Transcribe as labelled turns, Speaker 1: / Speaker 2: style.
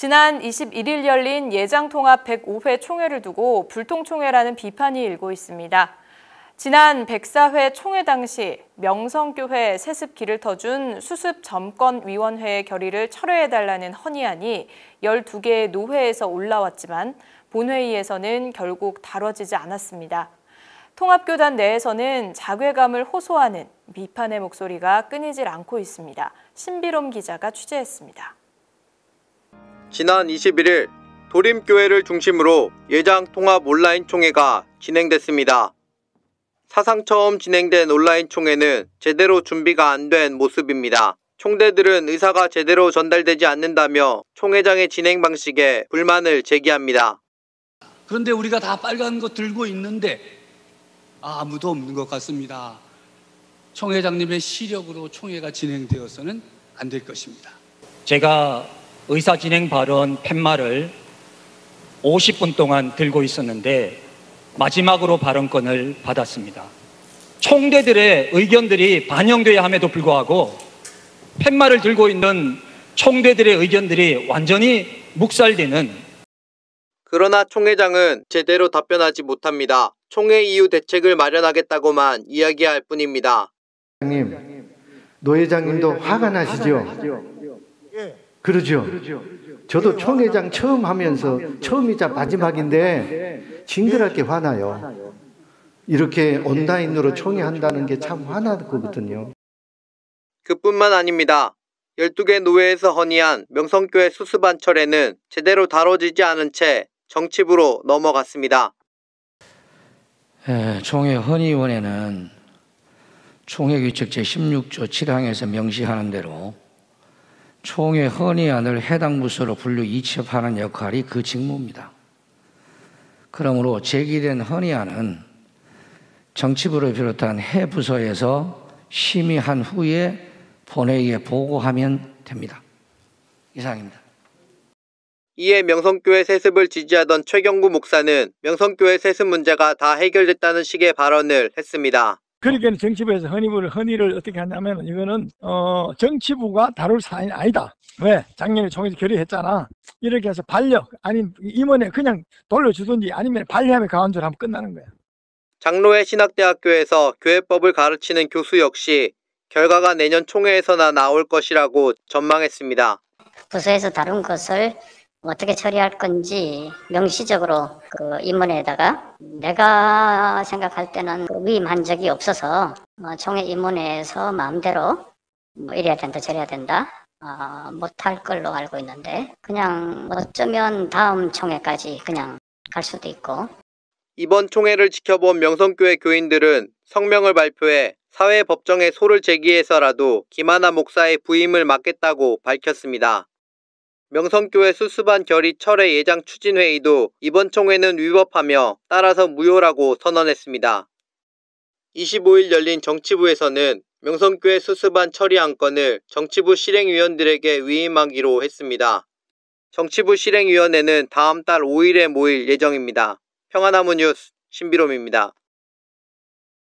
Speaker 1: 지난 21일 열린 예장통합 105회 총회를 두고 불통총회라는 비판이 일고 있습니다. 지난 104회 총회 당시 명성교회 세습 길을 터준 수습점권위원회의 결의를 철회해달라는 헌의안이 12개의 노회에서 올라왔지만 본회의에서는 결국 다뤄지지 않았습니다. 통합교단 내에서는 자괴감을 호소하는 비판의 목소리가 끊이질 않고 있습니다. 신비롬 기자가 취재했습니다.
Speaker 2: 지난 21일 도림교회를 중심으로 예장 통합 온라인 총회가 진행됐습니다. 사상 처음 진행된 온라인 총회는 제대로 준비가 안 된 모습입니다. 총대들은 의사가 제대로 전달되지 않는다며 총회장의 진행 방식에 불만을 제기합니다.
Speaker 3: 그런데 우리가 다 빨간 거 들고 있는데 아무도 없는 것 같습니다. 총회장님의 시력으로 총회가 진행되어서는 안 될 것입니다.
Speaker 4: 제가 의사진행 발언 팻말을 50분 동안 들고 있었는데 마지막으로 발언권을 받았습니다. 총대들의 의견들이 반영돼야 함에도 불구하고 팻말을 들고 있는 총대들의 의견들이 완전히 묵살되는
Speaker 2: 그러나 총회장은 제대로 답변하지 못합니다. 총회 이후 대책을 마련하겠다고만 이야기할 뿐입니다.
Speaker 5: 님, 노 회장님도 화가 나시죠? 그러죠. 저도 총회장 처음 하면서 처음이자 마지막인데 징그럽게 화나요. 이렇게 온라인으로 총회 한다는 게 참 화나거든요.
Speaker 2: 그뿐만 아닙니다. 12개 노회에서 헌의한 명성교회 수습안 철회는 제대로 다뤄지지 않은 채 정치부로 넘어갔습니다.
Speaker 6: 에, 총회 헌의원회는 총회 규칙 제16조 7항에서 명시하는 대로 총회 헌의안을 해당 부서로 분류 이첩하는 역할이 그 직무입니다. 그러므로 제기된 헌의안은 정치부를 비롯한 해 부서에서 심의한 후에 본회의에 보고하면 됩니다. 이상입니다.
Speaker 2: 이에 명성교회 세습을 지지하던 최경구 목사는 명성교회 세습 문제가 다 해결됐다는 식의 발언을 했습니다.
Speaker 7: 그러니까 정치부에서 헌의를 헌의를 어떻게 하냐면 이거는 어 정치부가 다룰 사안이 아니다. 왜? 작년에 총회에서 결의했잖아. 이렇게 해서 반려 아니 임원에 그냥 돌려주든지 아니면 반려하면 가운데로 하면 끝나는 거야.
Speaker 2: 장로회 신학대학교에서 교회법을 가르치는 교수 역시 결과가 내년 총회에서나 나올 것이라고 전망했습니다.
Speaker 8: 부서에서 다룬 것을 어떻게 처리할 건지 명시적으로 그 임원회에다가 내가 생각할 때는 그 위임한 적이 없어서 어, 총회 임원회에서 마음대로 뭐 이래야 된다 저래야 된다 어, 못할 걸로 알고 있는데 그냥 어쩌면 다음 총회까지 그냥 갈 수도 있고
Speaker 2: 이번 총회를 지켜본 명성교회 교인들은 성명을 발표해 사회 법정에 소를 제기해서라도 김하나 목사의 부임을 막겠다고 밝혔습니다. 명성교회 수습안 결의 철회 예장 추진회의도 이번 총회는 위법하며 따라서 무효라고 선언했습니다. 25일 열린 정치부에서는 명성교회 수습안 처리 안건을 정치부 실행위원들에게 위임하기로 했습니다. 정치부 실행위원회는 다음 달 5일에 모일 예정입니다. 평화나무 뉴스 신비롬입니다.